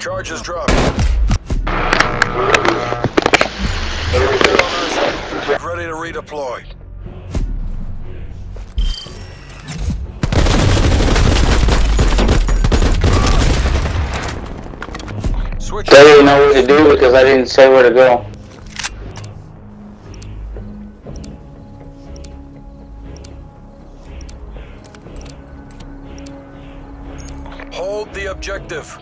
Charges dropped. Get ready to redeploy. Switch. They didn't know what to do because I didn't say where to go. Hold the objective.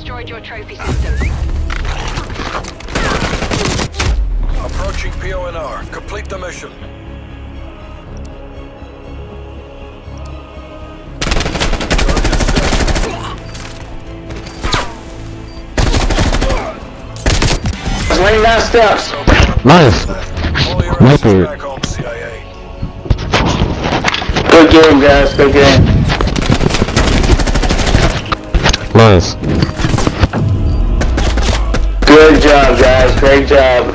Destroyed your trophy system. Approaching PONR. Complete the mission. Swing down steps. Nice. All your Nice. assets back home, CIA. Good game, guys. Good game. Nice. Good job, guys. Great job.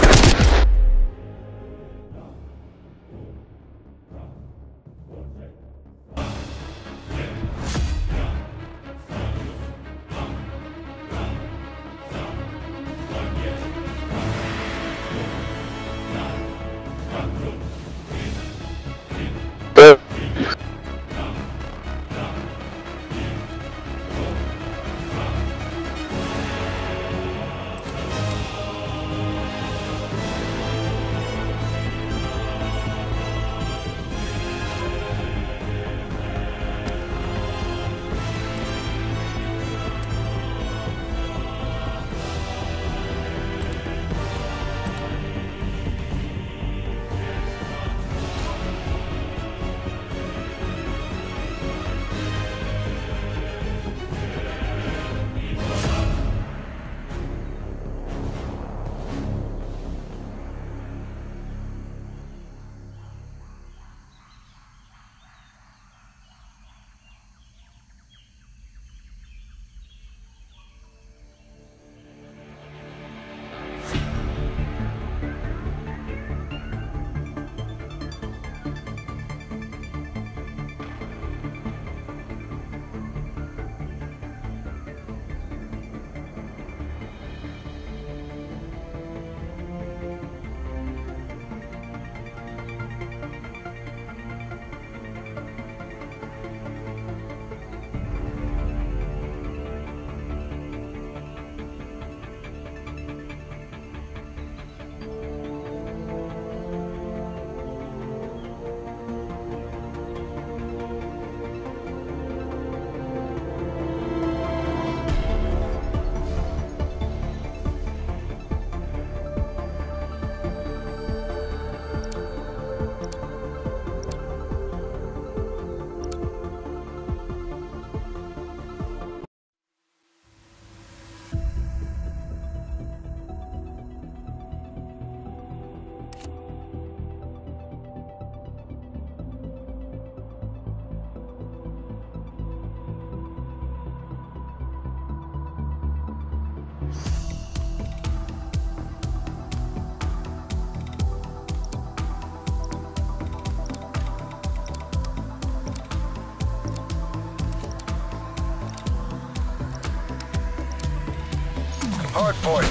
Hard point.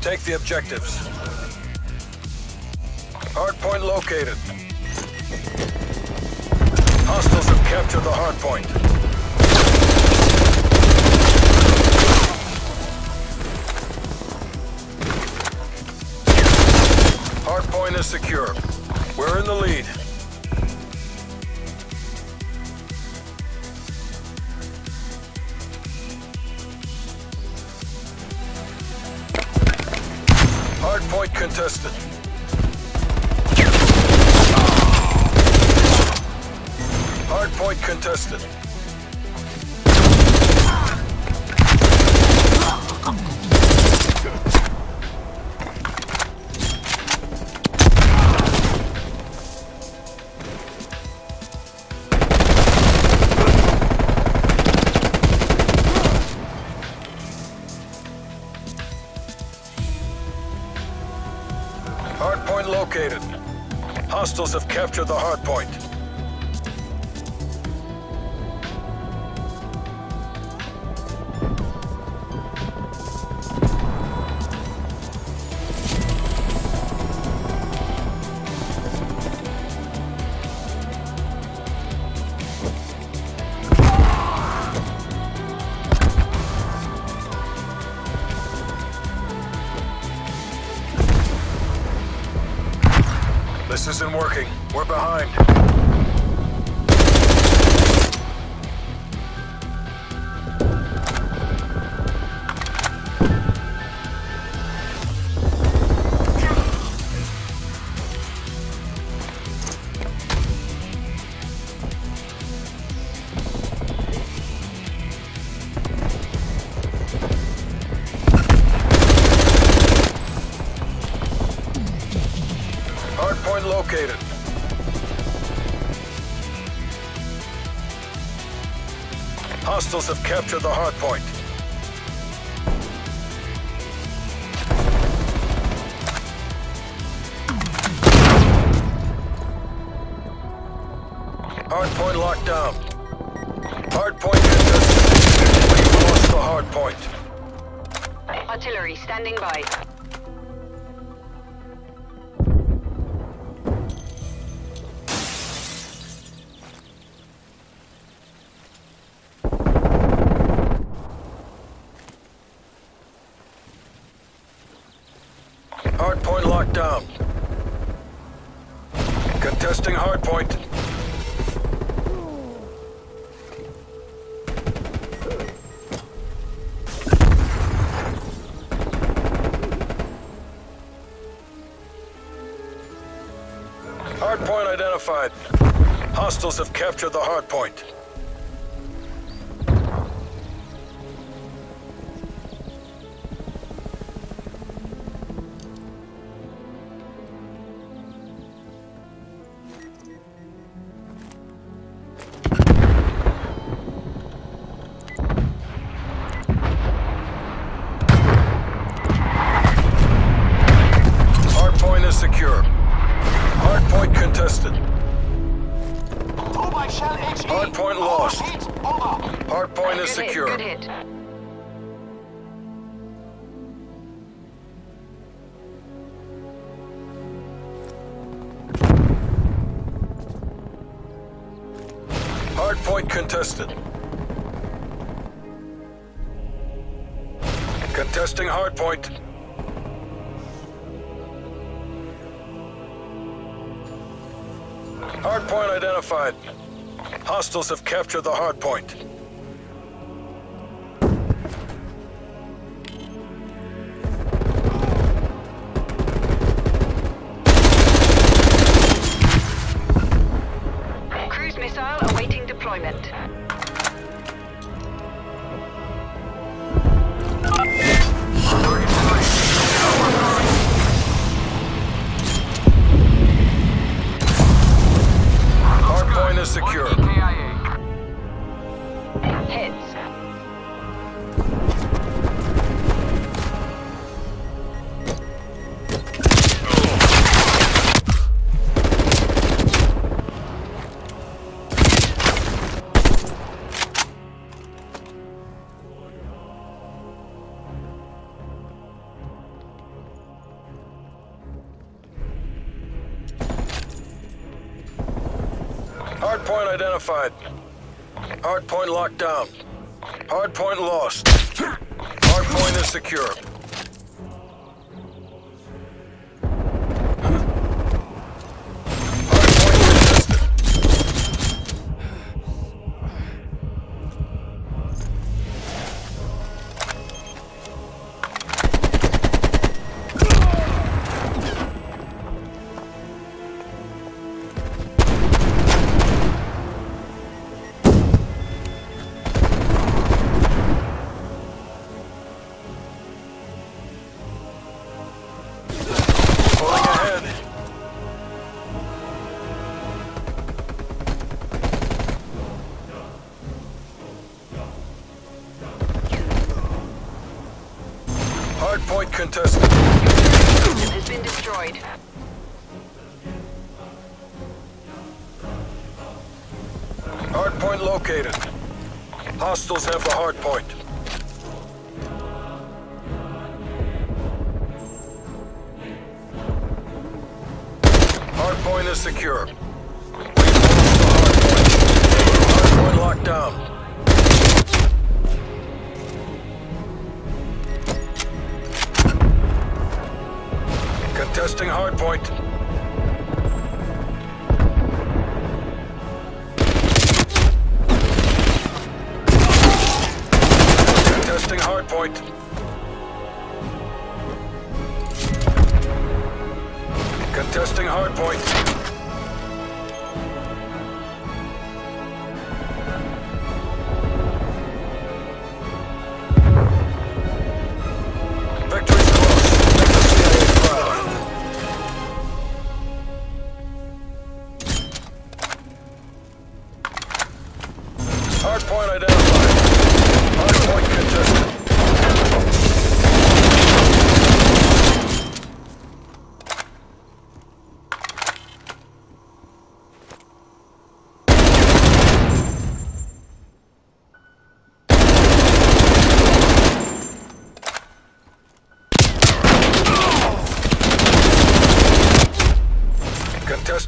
Take the objectives. Hard point located. Hostiles have captured the hard point. Hard point is secure. We're in the lead. Contested. Hardpoint contested. Located. Hostiles have captured the hardpoint. Isn't working. We're behind. Hostiles have captured the hardpoint. Hardpoint locked down. Hardpoint contested. We've lost the hardpoint. Artillery standing by. Down. Contesting hardpoint. Hardpoint identified. Hostiles have captured the hardpoint. Hardpoint lost. Hardpoint is hit, secure. hit. Hardpoint contested. Contesting hardpoint. Hardpoint identified. Hostiles have captured the hardpoint. Secure. Hardpoint identified. Hardpoint locked down. Hardpoint lost. Hardpoint is secure. Hardpoint contested. System has been destroyed. Hardpoint located. Hostiles have the hardpoint. Hardpoint is secure. We've the hardpoint. Hardpoint locked down. Contesting hardpoint. Contesting hardpoint.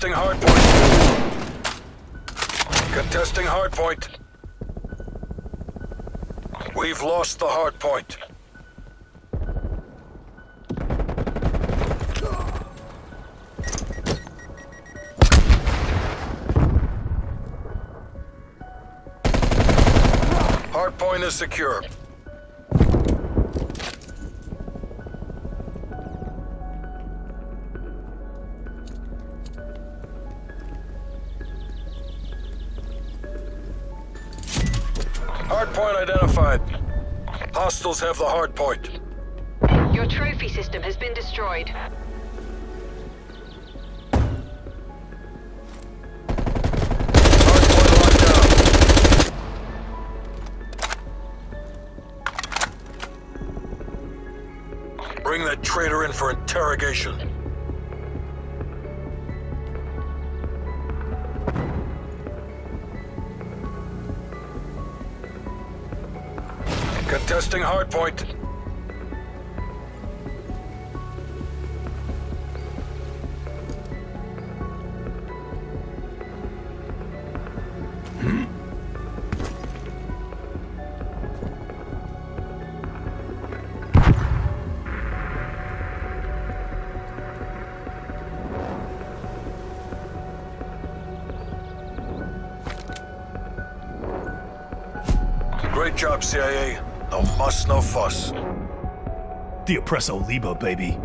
Contesting hardpoint. Contesting hardpoint. We've lost the hardpoint. Hardpoint is secure. Hardpoint. Hostiles have the hard point. Your trophy system has been destroyed. Hardpoint locked down. Bring that traitor in for interrogation. Contesting hardpoint. Hmm. Great job, CIA. No muss, no fuss. The Oppresso Liber, baby.